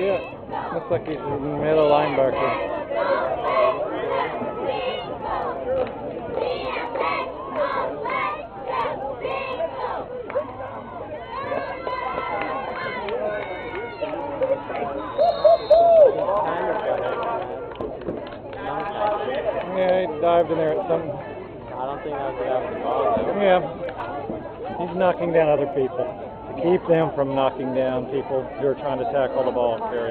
Yeah, looks like he's a middle linebacker. Yeah, he dived in there at some. I don't think I have the ball though. Yeah, he's knocking down other people to keep them from knocking down people who are trying to tackle the ball carry.